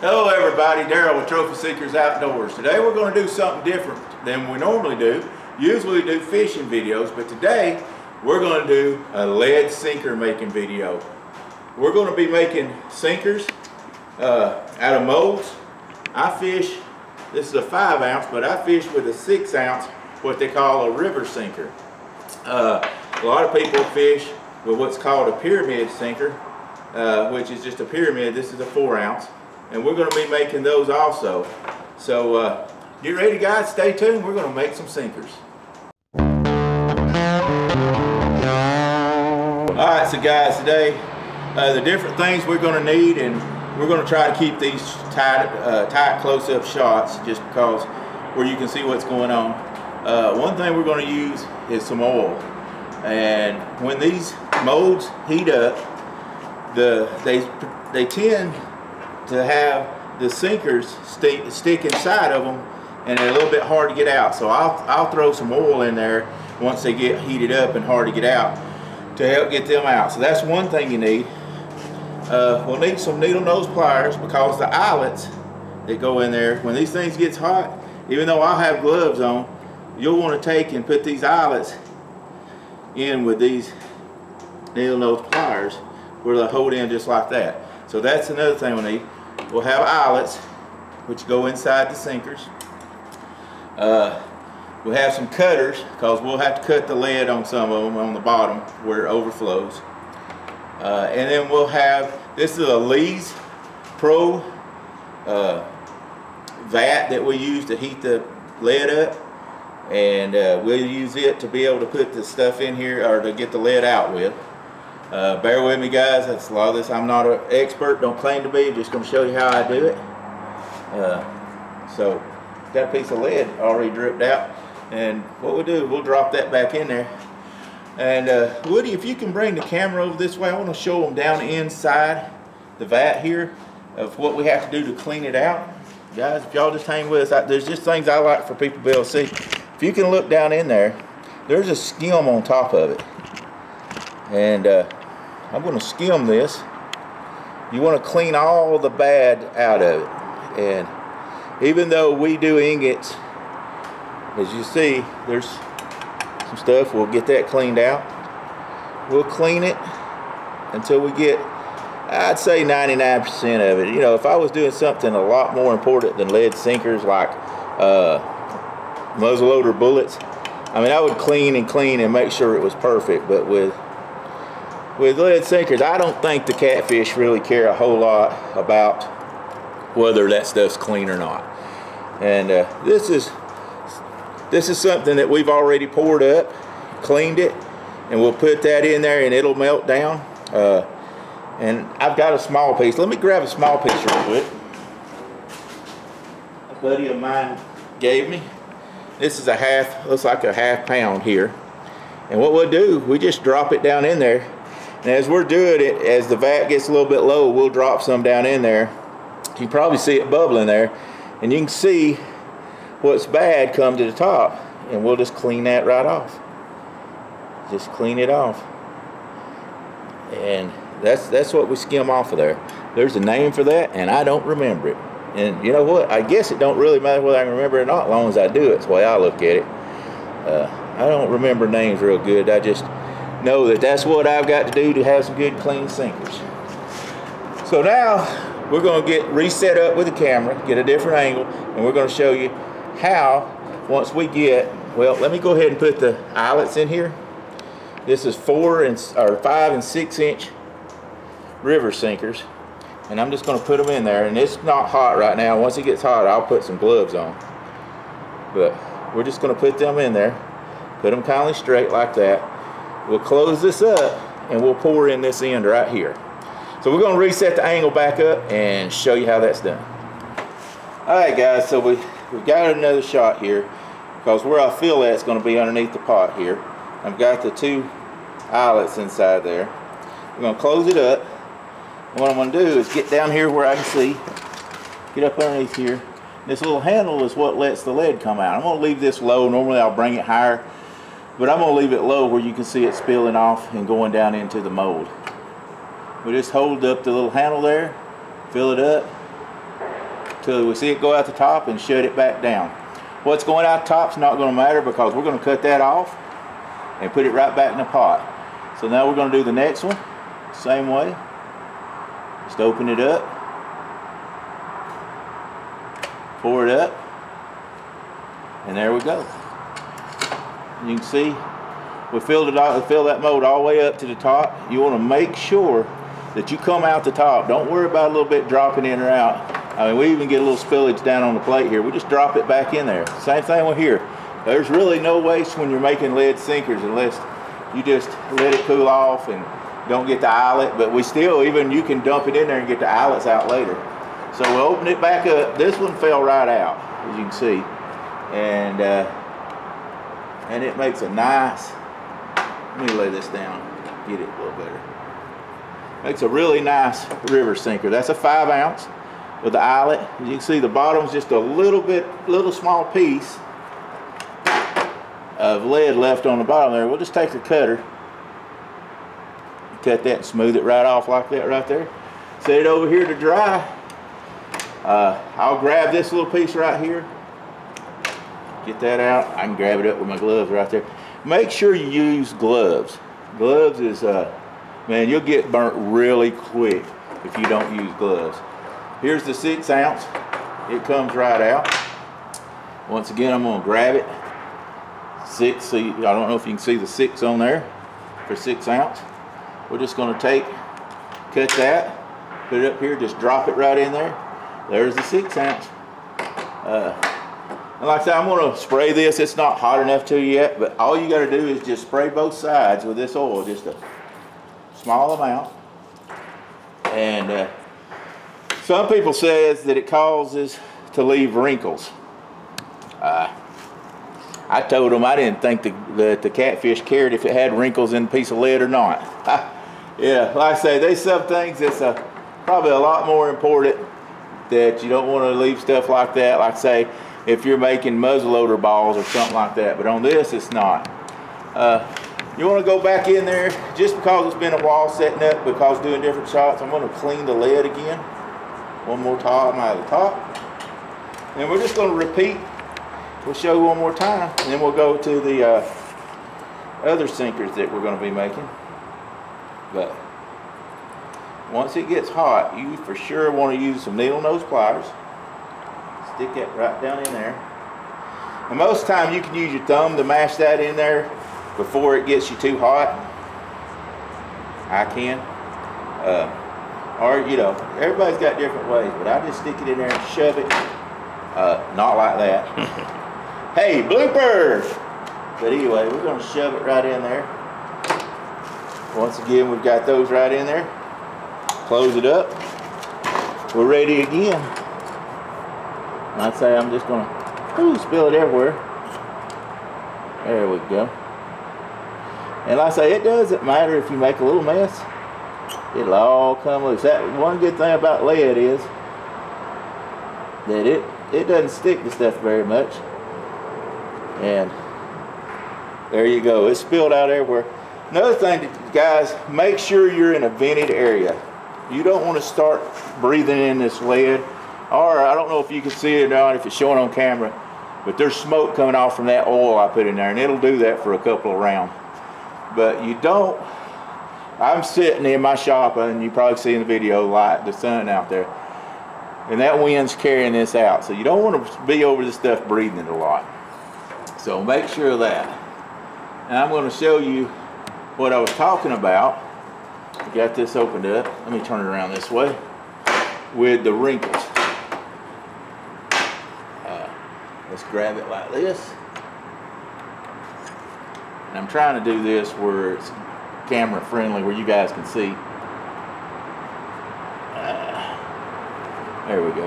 Hello everybody, Daryl with Trophy Seekers Outdoors. Today we're going to do something different than we normally do. Usually we do fishing videos, but today we're going to do a lead sinker making video. We're going to be making sinkers uh, out of molds. I fish, this is a five ounce, but I fish with a six ounce, what they call a river sinker. Uh, a lot of people fish with what's called a pyramid sinker, uh, which is just a pyramid. This is a four ounce and we're going to be making those also. So uh, get ready guys, stay tuned, we're going to make some sinkers. Alright, so guys, today uh, the different things we're going to need and we're going to try to keep these tight, uh, tight close-up shots just because where you can see what's going on. Uh, one thing we're going to use is some oil and when these molds heat up the they they tend to have the sinkers stick, stick inside of them and they're a little bit hard to get out. So I'll, I'll throw some oil in there once they get heated up and hard to get out to help get them out. So that's one thing you need. Uh, we'll need some needle nose pliers because the eyelets that go in there, when these things gets hot, even though I'll have gloves on, you'll want to take and put these eyelets in with these needle nose pliers where they hold in just like that. So that's another thing we need. We'll have eyelets, which go inside the sinkers. Uh, we'll have some cutters, because we'll have to cut the lead on some of them on the bottom where it overflows. Uh, and then we'll have, this is a Lee's Pro uh, vat that we use to heat the lead up. And uh, we'll use it to be able to put the stuff in here, or to get the lead out with. Uh, bear with me guys, that's a lot of this. I'm not an expert, don't claim to be, just going to show you how I do it. Uh, so, got a piece of lead already dripped out. And what we'll do, we'll drop that back in there. And uh, Woody, if you can bring the camera over this way, I want to show them down inside the vat here of what we have to do to clean it out. Guys, if y'all just hang with us, I, there's just things I like for people to be able to see. If you can look down in there, there's a skim on top of it. And uh, I'm going to skim this. You want to clean all the bad out of it. And even though we do ingots, as you see, there's some stuff. We'll get that cleaned out. We'll clean it until we get, I'd say 99% of it. You know, if I was doing something a lot more important than lead sinkers like uh, muzzleloader bullets, I mean, I would clean and clean and make sure it was perfect. But with with lead sinkers, I don't think the catfish really care a whole lot about whether that stuff's clean or not. And uh, this is this is something that we've already poured up, cleaned it, and we'll put that in there and it'll melt down. Uh, and I've got a small piece. Let me grab a small piece real quick. A buddy of mine gave me. This is a half, looks like a half pound here. And what we'll do, we just drop it down in there as we're doing it, as the vat gets a little bit low, we'll drop some down in there. You can probably see it bubbling there. And you can see what's bad come to the top. And we'll just clean that right off. Just clean it off. And that's that's what we skim off of there. There's a name for that, and I don't remember it. And you know what? I guess it don't really matter whether I remember it or not, as long as I do it. That's the way I look at it. Uh, I don't remember names real good. I just know that that's what I've got to do to have some good clean sinkers. So now we're going to get reset up with the camera, get a different angle, and we're going to show you how once we get, well, let me go ahead and put the eyelets in here. This is four and or five and six inch river sinkers. And I'm just going to put them in there. And it's not hot right now. Once it gets hot, I'll put some gloves on. But we're just going to put them in there. Put them kindly straight like that. We'll close this up and we'll pour in this end right here. So we're going to reset the angle back up and show you how that's done. Alright guys, so we, we've got another shot here because where I feel that's going to be underneath the pot here. I've got the two eyelets inside there. We're going to close it up. And what I'm to do is get down here where I can see. Get up underneath here. This little handle is what lets the lead come out. I'm going to leave this low. Normally I'll bring it higher but I'm going to leave it low where you can see it spilling off and going down into the mold. We just hold up the little handle there, fill it up, till we see it go out the top and shut it back down. What's going out the top not going to matter because we're going to cut that off and put it right back in the pot. So now we're going to do the next one, same way. Just open it up, pour it up, and there we go. You can see we filled it all, fill that mold all the way up to the top. You want to make sure that you come out the top. Don't worry about a little bit dropping in or out. I mean, we even get a little spillage down on the plate here. We just drop it back in there. Same thing with here. There's really no waste when you're making lead sinkers unless you just let it cool off and don't get the eyelet. But we still, even you can dump it in there and get the eyelets out later. So we'll open it back up. This one fell right out, as you can see. And, uh, and it makes a nice, let me lay this down, get it a little better. Makes a really nice river sinker. That's a five ounce with the eyelet. You can see the bottom's just a little bit, little small piece of lead left on the bottom there. We'll just take the cutter, cut that and smooth it right off like that right there. Set it over here to dry. Uh, I'll grab this little piece right here. Get that out. I can grab it up with my gloves right there. Make sure you use gloves. Gloves is, uh, man, you'll get burnt really quick if you don't use gloves. Here's the six ounce. It comes right out. Once again, I'm gonna grab it six, see, I don't know if you can see the six on there for six ounce. We're just gonna take, cut that, put it up here, just drop it right in there. There's the six ounce. Uh, and like I said, I'm gonna spray this. It's not hot enough to yet, but all you gotta do is just spray both sides with this oil, just a small amount. And uh, some people says that it causes to leave wrinkles. Uh, I told them I didn't think that the catfish cared if it had wrinkles in a piece of lead or not. yeah, like I say, there's some things that's a, probably a lot more important that you don't want to leave stuff like that. Like I say, if you're making muzzleloader balls or something like that. But on this, it's not. Uh, you want to go back in there, just because it's been a while setting up, because doing different shots, I'm going to clean the lead again. One more time out of the top. And we're just going to repeat we'll show one more time and then we'll go to the uh, other sinkers that we're going to be making but once it gets hot you for sure want to use some needle nose pliers stick that right down in there and most time you can use your thumb to mash that in there before it gets you too hot I can uh, or you know everybody's got different ways but I just stick it in there and shove it uh, not like that Hey, bloopers! But anyway, we're going to shove it right in there. Once again, we've got those right in there. Close it up. We're ready again. I'd say I'm just going to spill it everywhere. There we go. And like I say, it doesn't matter if you make a little mess. It'll all come loose. That one good thing about lead is that it, it doesn't stick to stuff very much. And there you go. It's spilled out everywhere. Another thing, guys, make sure you're in a vented area. You don't want to start breathing in this lead. Or I don't know if you can see it or not, if it's showing on camera, but there's smoke coming off from that oil I put in there, and it'll do that for a couple of rounds. But you don't, I'm sitting in my shop, and you probably see in the video light, the sun out there, and that wind's carrying this out. So you don't want to be over this stuff breathing it a lot. So make sure of that. And I'm going to show you what I was talking about. Got this opened up. Let me turn it around this way. With the wrinkles. Uh, let's grab it like this. And I'm trying to do this where it's camera friendly, where you guys can see. Uh, there we go.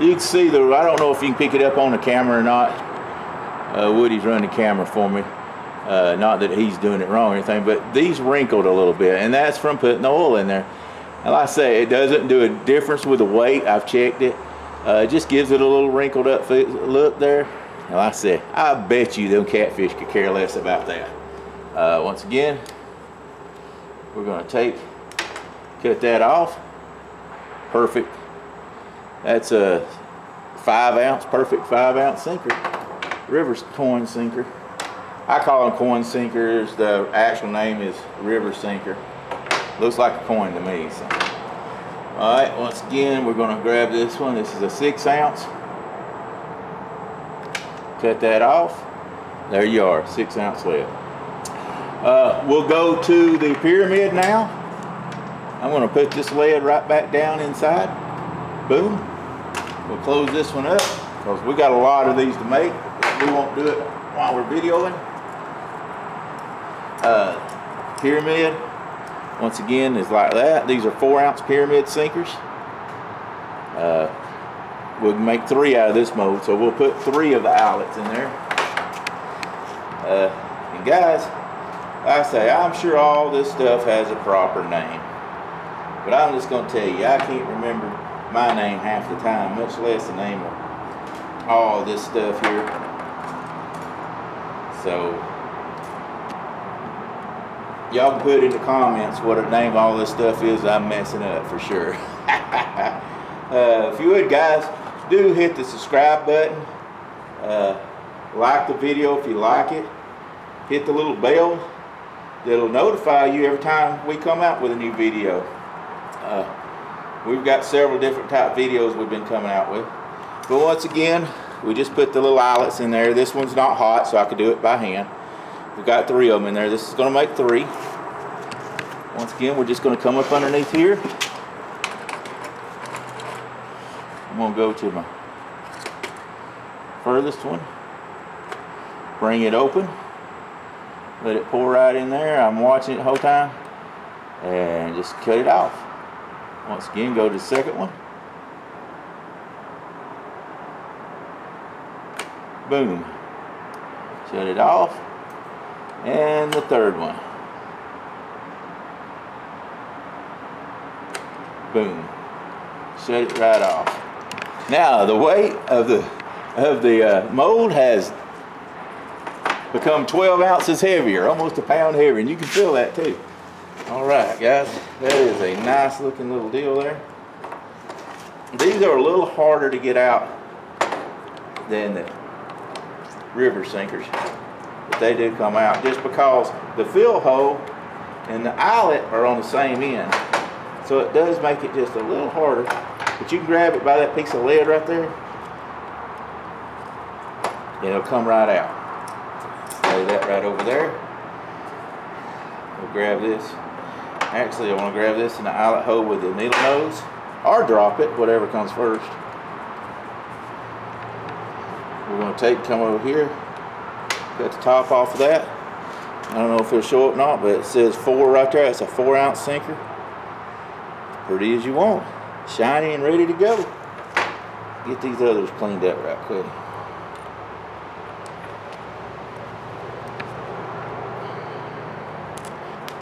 You can see the, I don't know if you can pick it up on the camera or not uh, Woody's running the camera for me. Uh, not that he's doing it wrong or anything, but these wrinkled a little bit, and that's from putting the oil in there. And like I say, it doesn't do a difference with the weight. I've checked it. Uh, it just gives it a little wrinkled up look there. Like I said, I bet you them catfish could care less about that. Uh, once again, we're going to take, cut that off. Perfect. That's a five ounce, perfect five ounce sinker. River's coin sinker. I call them coin sinkers. The actual name is river sinker. Looks like a coin to me. So. All right, once again, we're gonna grab this one. This is a six ounce. Cut that off. There you are, six ounce lead. Uh, we'll go to the pyramid now. I'm gonna put this lead right back down inside. Boom. We'll close this one up because we got a lot of these to make. We won't do it while we're videoing. Uh, pyramid, once again, is like that. These are four ounce pyramid sinkers. Uh, we'll make three out of this mold, so we'll put three of the outlets in there. Uh, and guys, I say, I'm sure all this stuff has a proper name. But I'm just going to tell you, I can't remember my name half the time, much less the name of all this stuff here. So, y'all can put in the comments what the name all this stuff is I'm messing up for sure. uh, if you would guys, do hit the subscribe button. Uh, like the video if you like it. Hit the little bell that'll notify you every time we come out with a new video. Uh, we've got several different type videos we've been coming out with. But once again, we just put the little eyelets in there. This one's not hot, so I could do it by hand. We've got three of them in there. This is going to make three. Once again, we're just going to come up underneath here. I'm going to go to my furthest one. Bring it open. Let it pour right in there. I'm watching it the whole time. And just cut it off. Once again, go to the second one. Boom. Shut it off. And the third one. Boom. Set it right off. Now the weight of the of the uh, mold has become 12 ounces heavier, almost a pound heavier, and you can feel that too. All right, guys, that is a nice looking little deal there. These are a little harder to get out than the river sinkers, but they do come out just because the fill hole and the eyelet are on the same end. So it does make it just a little harder, but you can grab it by that piece of lead right there, and it'll come right out. Lay that right over there. We'll grab this. Actually, I want to grab this in the eyelet hole with the needle nose, or drop it, whatever comes first. We're going to take, come over here, cut the top off of that. I don't know if it'll show up or not, but it says four right there. That's a four ounce sinker. Pretty as you want. Shiny and ready to go. Get these others cleaned up right quick.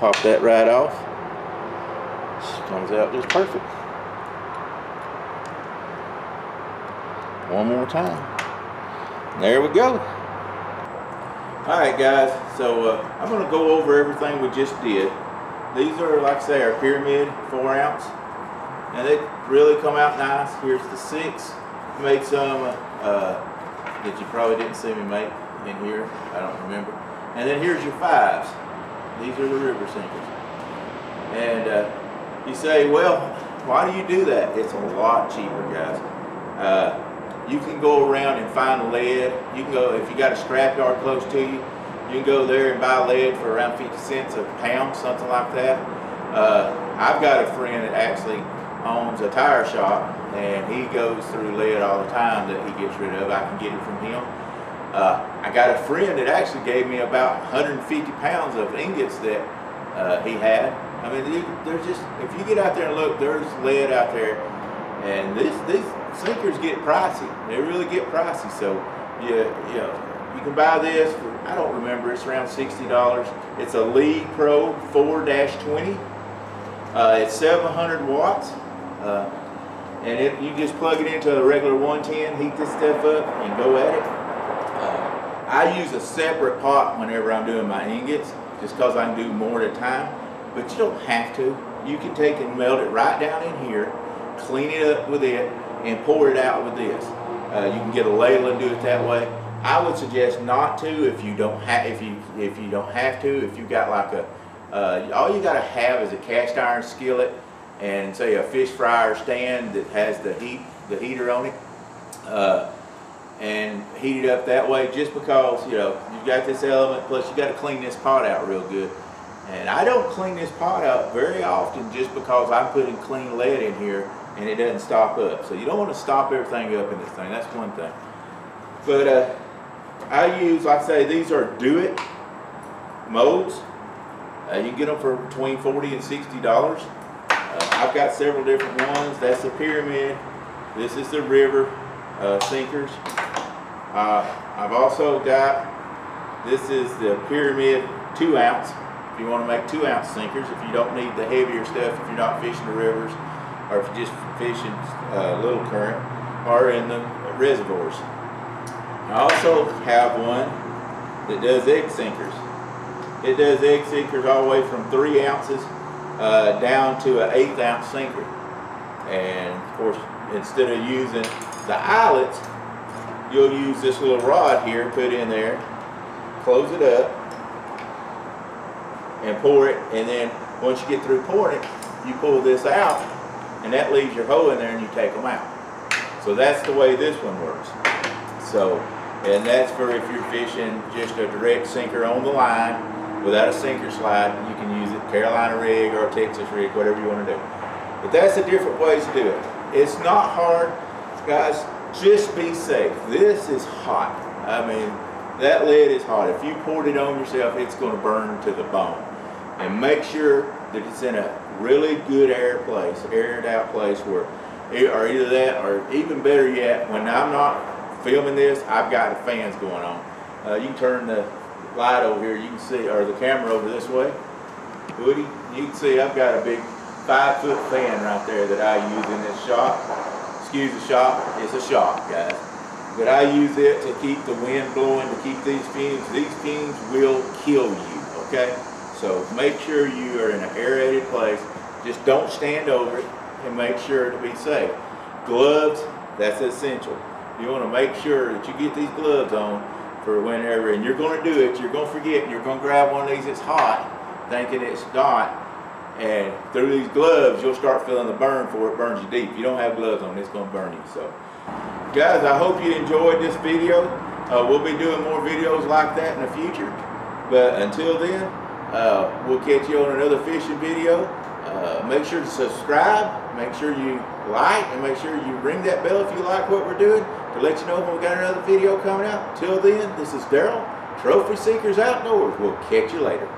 Pop that right off. Comes out just perfect. One more time. There we go. Guys, so uh, I'm going to go over everything we just did. These are, like I say, our pyramid 4 ounce. And they really come out nice. Here's the 6. Made some uh, that you probably didn't see me make in here. I don't remember. And then here's your 5s. These are the river sinkers. And uh, you say, well, why do you do that? It's a lot cheaper, guys. Uh, you can go around and find lead. You can go, if you got a scrap yard close to you, you can go there and buy lead for around 50 cents a pound, something like that. Uh, I've got a friend that actually owns a tire shop and he goes through lead all the time that he gets rid of. I can get it from him. Uh, I got a friend that actually gave me about 150 pounds of ingots that uh, he had. I mean, there's just, if you get out there and look, there's lead out there. And this, these sinkers get pricey. They really get pricey. So, yeah, you know, you can buy this for, I don't remember, it's around $60. It's a Lee Pro 4-20. Uh, it's 700 watts. Uh, and it, you just plug it into a regular 110, heat this stuff up, and go at it. Uh, I use a separate pot whenever I'm doing my ingots, just because I can do more at a time. But you don't have to. You can take and melt it right down in here, clean it up with it, and pour it out with this. Uh, you can get a ladle and do it that way. I would suggest not to if you don't have if you if you don't have to. If you got like a uh, all you got to have is a cast iron skillet and say a fish fryer stand that has the heat the heater on it. Uh, and heat it up that way just because you know you've got this element plus you got to clean this pot out real good and I don't clean this pot out very often just because I'm putting clean lead in here and it doesn't stop up so you don't want to stop everything up in this thing that's one thing but uh, I use I say these are do it molds uh, you can get them for between 40 and 60 dollars. Uh, I've got several different ones. That's the pyramid. This is the river uh, sinkers. Uh, I've also got, this is the Pyramid 2 ounce. If you want to make 2 ounce sinkers, if you don't need the heavier stuff, if you're not fishing the rivers, or if you're just fishing uh, little current, or in the reservoirs. I also have one that does egg sinkers. It does egg sinkers all the way from 3 ounces uh, down to an eighth ounce sinker. And of course, instead of using the eyelets, you'll use this little rod here, put in there, close it up, and pour it, and then once you get through pouring it, you pull this out, and that leaves your hole in there and you take them out. So that's the way this one works. So, and that's for if you're fishing just a direct sinker on the line without a sinker slide, you can use it Carolina rig or Texas rig, whatever you want to do. But that's the different ways to do it. It's not hard, guys just be safe. This is hot. I mean, that lead is hot. If you poured it on yourself, it's going to burn to the bone. And make sure that it's in a really good air place, aired out place where, or either that, or even better yet, when I'm not filming this, I've got fans going on. Uh, you can turn the light over here, you can see, or the camera over this way. Woody, you can see I've got a big five foot fan right there that I use in this shop excuse the shop, it's a shop, guys. But I use it to keep the wind blowing, to keep these fumes. These fumes will kill you, okay? So make sure you are in an aerated place. Just don't stand over it and make sure to be safe. Gloves, that's essential. You want to make sure that you get these gloves on for whenever, and you're going to do it, you're going to forget, and you're going to grab one of these that's hot, thinking it's not, and through these gloves, you'll start feeling the burn for it burns you deep. If you don't have gloves on, it's going to burn you. So, guys, I hope you enjoyed this video. Uh, we'll be doing more videos like that in the future. But until then, uh, we'll catch you on another fishing video. Uh, make sure to subscribe. Make sure you like and make sure you ring that bell if you like what we're doing to let you know when we got another video coming out. Till then, this is Daryl, Trophy Seekers Outdoors. We'll catch you later.